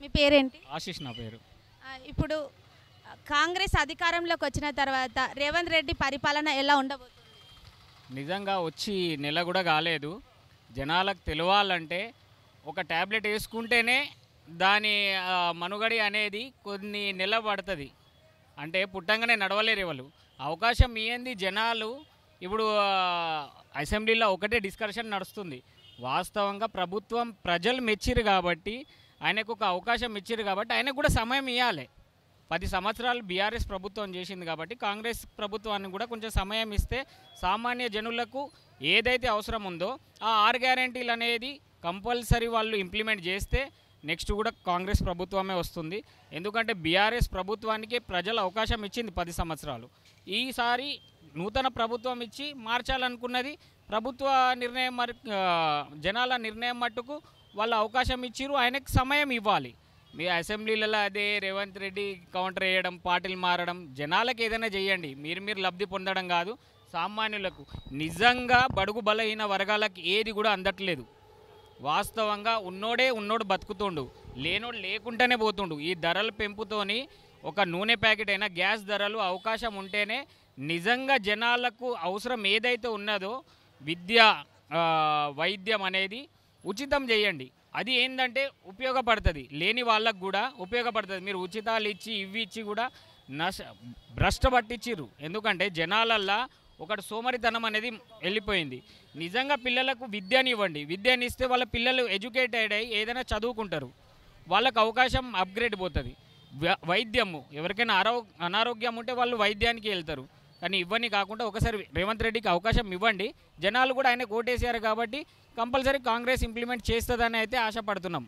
మీ పేరేంటి? ఆశిష్ నా పేరు. ఇప్పుడు కాంగ్రెస్ అధికారంలోకి వచ్చిన తర్వాత రేవంత్ రెడ్డి పరిపాలన ఎలా ఉండబోతుంది? నిజంగా వచ్చి నెల కూడా కాలేదు. జనాలకు తెలవాలంటే ఒక ట్యాబ్లెట్ వేసుకుంటేనే దాని మనుగడి అనేది కొన్ని నెల పడుతుంది. అంటే పుట్టంగానే నడవలేరు వాళ్ళు అవకాశం ఏంది? జనాలు ఇప్పుడు అసెంబ్లీలో ఒకటే డిస్కషన్ నడుస్తుంది. వాస్తవంగా ప్రభుత్వం ప్రజలు మెచ్చిరు కాబట్టి ఆయనకు ఒక అవకాశం ఇచ్చిరు కాబట్టి ఆయనకు కూడా సమయం ఇవ్వాలి పది సంవత్సరాలు బీఆర్ఎస్ ప్రభుత్వం చేసింది కాబట్టి కాంగ్రెస్ ప్రభుత్వాన్ని కూడా కొంచెం సమయం ఇస్తే సామాన్య జనులకు ఏదైతే అవసరం ఉందో ఆ ఆరు గ్యారంటీలు అనేది కంపల్సరీ వాళ్ళు ఇంప్లిమెంట్ చేస్తే నెక్స్ట్ కూడా కాంగ్రెస్ ప్రభుత్వమే వస్తుంది. ఎందుకంటే బీఆర్ఎస్ ప్రభుత్వానికి ప్రజలు అవకాశం ఇచ్చింది పది సంవత్సరాలు. ఈసారి నూతన ప్రభుత్వం ఇచ్చి మార్చాలనుకున్నది ప్రభుత్వ నిర్ణయం మరి జనాల నిర్ణయం మట్టుకు వాళ్ళు అవకాశం ఇచ్చిరు ఆయనకు సమయం ఇవ్వాలి. మీ అసెంబ్లీలలో అదే రేవంత్ రెడ్డి కౌంటర్ వేయడం పార్టీలు మారడం జనాలకు ఏదైనా చేయండి. మీరు మీరు లబ్ధి పొందడం కాదు సామాన్యులకు. నిజంగా బడుగు బలహీన వర్గాలకు ఏది కూడా అందట్లేదు. వాస్తవంగా ఉన్నోడే ఉన్నోడు బతుకుతుండు లేనోడు లేకుండానే పోతుండు. ఈ ధరల పెంపుతోని ఒక నూనె ప్యాకెట్ అయినా గ్యాస్ ధరలు అవకాశం ఉంటేనే నిజంగా జనాలకు అవసరం ఏదైతే ఉన్నదో విద్య వైద్యం అనేది ఉచితం చేయండి. అది ఏంటంటే ఉపయోగపడుతుంది. లేని వాళ్ళకు కూడా ఉపయోగపడుతుంది. మీరు ఉచితాలు ఇచ్చి ఇవి ఇచ్చి కూడా నష భ్రష్ట పట్టించిర్రు. ఎందుకంటే జనాలల్లా ఒకటి సోమరితనం అనేది వెళ్ళిపోయింది. నిజంగా పిల్లలకు విద్యని ఇవ్వండి విద్యని ఇస్తే వాళ్ళ పిల్లలు ఎడ్యుకేటెడ్ అయ్యి ఏదైనా చదువుకుంటారు. వాళ్ళకు అవకాశం అప్గ్రేడ్ పోతుంది. వైద్యము. ఎవరికైనా అనారోగ్యం ఉంటే వాళ్ళు వైద్యానికి వెళ్తారు. కానీ ఇవ్వని కాకుండా ఒకసారి రేవంత్ రెడ్డికి అవకాశం ఇవ్వండి. జనాలు కూడా ఆయన ఓటేసారు కాబట్టి కంపల్సరీ కాంగ్రెస్ ఇంప్లిమెంట్ చేస్తుందని అయితే ఆశపడుతున్నాం.